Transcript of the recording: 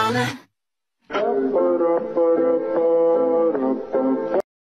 Mama.